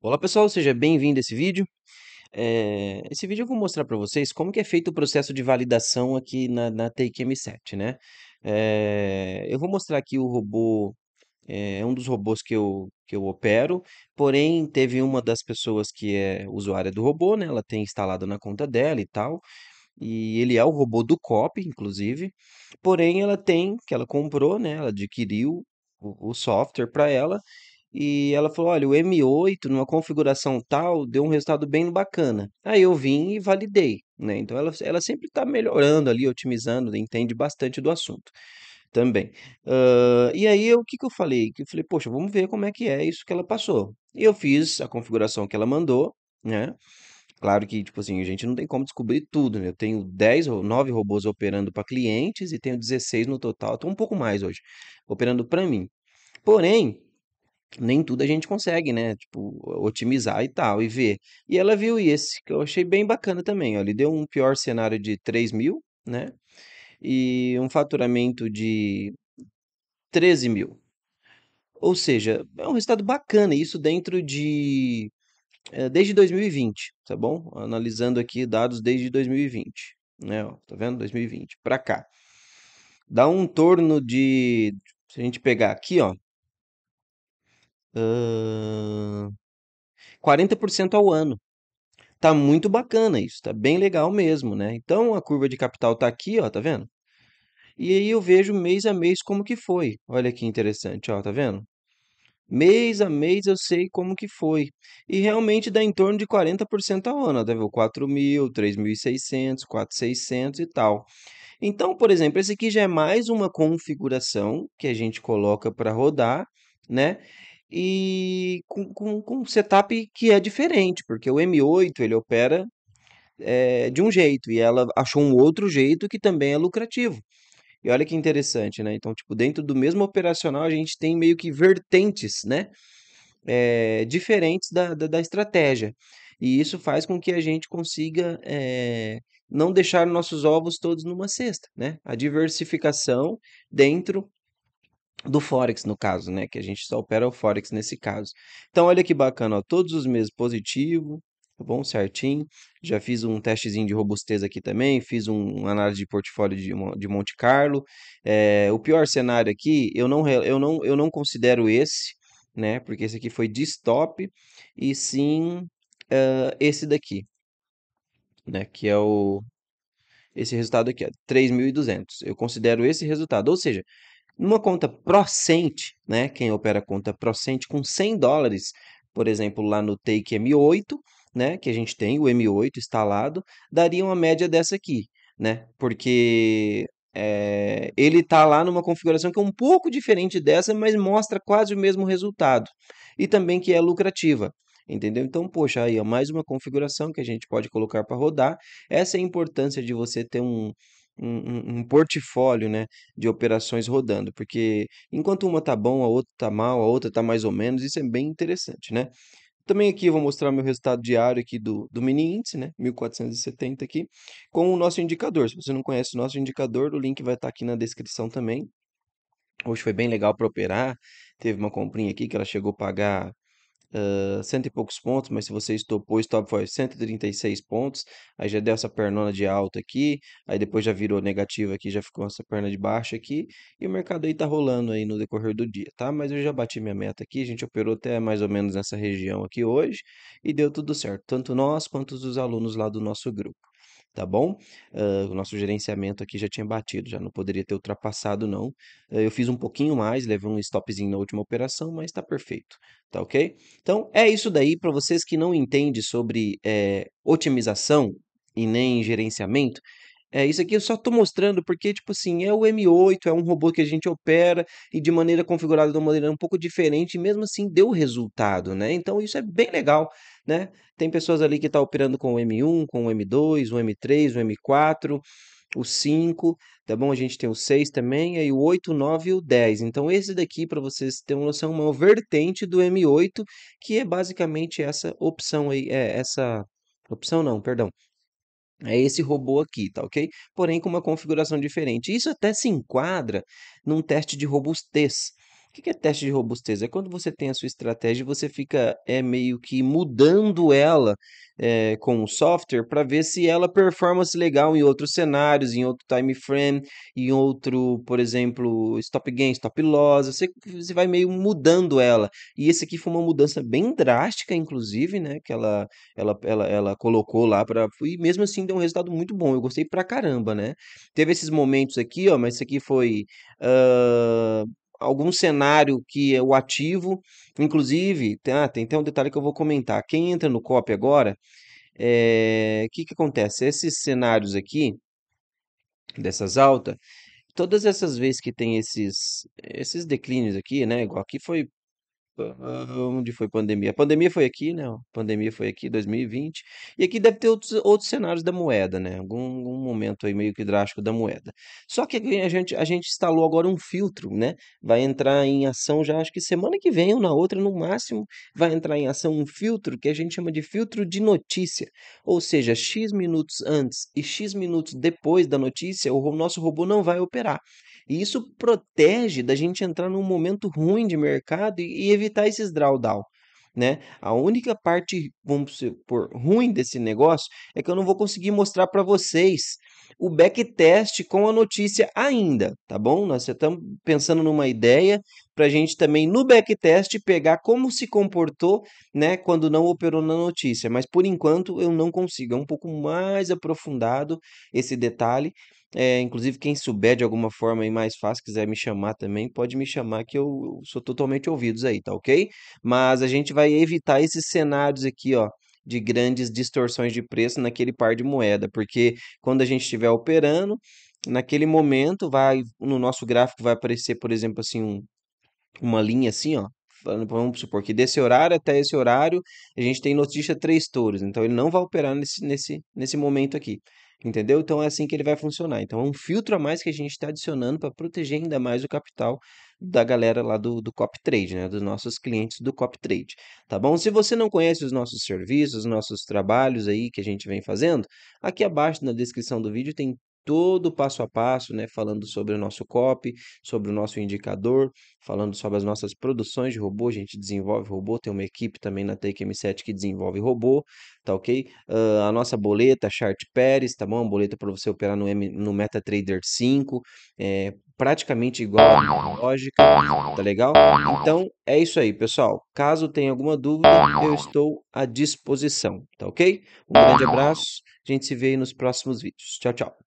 Olá pessoal, seja bem-vindo a esse vídeo. Eh, esse vídeo eu vou mostrar para vocês como que é feito o processo de validação aqui na, na Take M7, né? Eh, eu vou mostrar aqui o robô, é um dos robôs que eu, que eu opero, porém teve uma das pessoas que é usuária do robô, né? Ela tem instalado na conta dela e tal, e ele é o robô do COP, inclusive, porém ela tem, que ela comprou, né? Ela adquiriu o, o software para ela, e ela falou: Olha, o M8, numa configuração tal, deu um resultado bem bacana. Aí eu vim e validei, né? Então ela, ela sempre está melhorando ali, otimizando, entende bastante do assunto também. Hã, e aí o que que eu falei? Eu falei: Poxa, vamos ver como é que é isso que ela passou. E eu fiz a configuração que ela mandou, né? Claro que, tipo assim, a gente não tem como descobrir tudo, né? Eu tenho 10 ou 9 robôs operando para clientes e tenho 16 no total, estou um pouco mais hoje, operando para mim. Porém, nem tudo a gente consegue, né, tipo, otimizar e tal, e ver. E ela viu esse, que eu achei bem bacana também, ó, ele deu um pior cenário de 3.000, né, e um faturamento de 13.000. Ou seja, é um resultado bacana, isso dentro de, eh, desde 2020, tá bom? Analisando aqui dados desde 2020, né, ó, tá vendo? 2020 para cá. Dá um torno de, se a gente pegar aqui, ó, Hã, 40% ao ano. Tá muito bacana isso, tá bem legal mesmo, né. Então a curva de capital tá aqui, ó, tá vendo? E aí eu vejo mês a mês como que foi. Olha que interessante, ó, tá vendo? Mês a mês eu sei como que foi. E realmente dá em torno de 40% ao ano, ó, tá vendo? 4.000, 3.600, 4.600 e tal. Então, por exemplo, esse aqui já é mais uma configuração que a gente coloca para rodar, né? E com, com, com um setup que é diferente, porque o M8 ele opera é, de um jeito e ela achou um outro jeito que também é lucrativo. E olha que interessante, né? Então, tipo, dentro do mesmo operacional a gente tem meio que vertentes, né? É, diferentes da, da, da, estratégia. E isso faz com que a gente consiga é, não deixar nossos ovos todos numa cesta, né? A diversificação dentro do Forex, no caso, né? Que a gente só opera o Forex nesse caso. Então, olha que bacana, ó, todos os meses positivo, tá bom? Certinho. Já fiz um testezinho de robustez aqui também, fiz um, análise de portfólio de, de Monte Carlo. É, o pior cenário aqui, eu não, eu, não, eu não considero esse, né? Porque esse aqui foi de stop, e sim uh, esse daqui, né? Que é o. Esse resultado aqui, ó, 3.200. Eu considero esse resultado. Ou seja, numa conta Procent, né, quem opera conta Procent com 100 dólares, por exemplo, lá no Take M8, né, que a gente tem o M8 instalado, daria uma média dessa aqui, né, porque é, ele está lá numa configuração que é um pouco diferente dessa, mas mostra quase o mesmo resultado, e também que é lucrativa. Entendeu? Então, poxa, aí, ó, mais uma configuração que a gente pode colocar para rodar. Essa é a importância de você ter um, um, um, portfólio, né, de operações rodando, porque enquanto uma tá bom, a outra tá mal, a outra tá mais ou menos, isso é bem interessante, né? Também aqui eu vou mostrar meu resultado diário aqui do, do mini índice, né, 1470 aqui, com o nosso indicador. Se você não conhece o nosso indicador, o link vai estar tá aqui na descrição também. Hoje foi bem legal para operar, teve uma comprinha aqui que ela chegou a pagar uh, cento e poucos pontos, mas se você estopou, stop foi 136 pontos, aí já deu essa pernona de alta aqui, aí depois já virou negativo aqui, já ficou essa perna de baixo aqui, e o mercado aí tá rolando aí no decorrer do dia, tá? Mas eu já bati minha meta aqui, a gente operou até mais ou menos nessa região aqui hoje, e deu tudo certo, tanto nós quanto os alunos lá do nosso grupo tá bom? Uh, o nosso gerenciamento aqui já tinha batido, já não poderia ter ultrapassado, não. Uh, eu fiz um pouquinho mais, levei um stopzinho na última operação, mas está perfeito, tá ok? Então, é isso daí para vocês que não entendem sobre é, otimização e nem gerenciamento. É, isso aqui eu só estou mostrando porque, tipo assim, é o M8, é um robô que a gente opera e de maneira configurada de uma maneira um pouco diferente, e mesmo assim deu resultado, né? Então isso é bem legal, né? Tem pessoas ali que estão tá operando com o M1, com o M2, o M3, o M4, o 5, tá bom? A gente tem o 6 também, aí o 8, o 9 e o 10. Então esse daqui, para vocês terem uma noção, é uma vertente do M8, que é basicamente essa opção aí, é essa... Opção não, perdão é esse robô aqui, tá ok? Porém com uma configuração diferente. Isso até se enquadra num teste de robustez, O que é teste de robustez? É quando você tem a sua estratégia e você fica é meio que mudando ela é, com o software para ver se ela performance legal em outros cenários, em outro time frame, em outro, por exemplo, stop gain, stop loss. Você, você vai meio mudando ela. E esse aqui foi uma mudança bem drástica, inclusive, né? Que ela, ela, ela, ela colocou lá para. E mesmo assim deu um resultado muito bom. Eu gostei pra caramba, né? Teve esses momentos aqui, ó, mas isso aqui foi. ah, algum cenário que é o ativo, inclusive, tem, ah, tem até um detalhe que eu vou comentar. Quem entra no COP agora, é, o que que acontece? Esses cenários aqui, dessas altas, todas essas vezes que tem esses, esses declínios aqui, né? Igual aqui foi Onde foi pandemia? A pandemia foi aqui, né? A pandemia foi aqui, 2020. E aqui deve ter outros, outros cenários da moeda, né? Algum, momento aí meio que drástico da moeda. Só que a gente, a gente instalou agora um filtro, né? Vai entrar em ação já, acho que semana que vem ou na outra, no máximo, vai entrar em ação um filtro que a gente chama de filtro de notícia. Ou seja, X minutos antes e X minutos depois da notícia, o nosso robô não vai operar. E isso protege da gente entrar num momento ruim de mercado e, evitar esses drawdown, né? A única parte, vamos supor, ruim desse negócio é que eu não vou conseguir mostrar para vocês o backtest com a notícia ainda, tá bom? Nós estamos pensando numa ideia para a gente também no backtest pegar como se comportou, né, quando não operou na notícia. Mas por enquanto eu não consigo. É um pouco mais aprofundado esse detalhe. É, inclusive, quem souber de alguma forma aí mais fácil, quiser me chamar também, pode me chamar que eu sou totalmente ouvidos aí, tá ok? Mas a gente vai evitar esses cenários aqui, ó, de grandes distorções de preço naquele par de moeda, porque quando a gente estiver operando, naquele momento vai, no nosso gráfico vai aparecer, por exemplo, assim, um, uma linha assim, ó. Vamos supor que desse horário até esse horário a gente tem notícia três touros, então ele não vai operar nesse, nesse, nesse momento aqui. Entendeu? Então é assim que ele vai funcionar. Então é um filtro a mais que a gente está adicionando para proteger ainda mais o capital da galera lá do, do Cop Trade, né? Dos nossos clientes do Cop Trade. Tá bom? Se você não conhece os nossos serviços, os nossos trabalhos aí que a gente vem fazendo, aqui abaixo na descrição do vídeo tem todo o passo a passo, né? Falando sobre o nosso copy, sobre o nosso indicador, falando sobre as nossas produções de robô. A gente desenvolve robô, tem uma equipe também na Take M7 que desenvolve robô, tá ok? Ah, a nossa boleta, Chart Pares, tá bom? A boleta para você operar no, M, no MetaTrader 5, é praticamente igual à lógica, tá legal? Então é isso aí, pessoal. Caso tenha alguma dúvida, eu estou à disposição, tá ok? Um grande abraço, a gente se vê nos próximos vídeos. Tchau, tchau.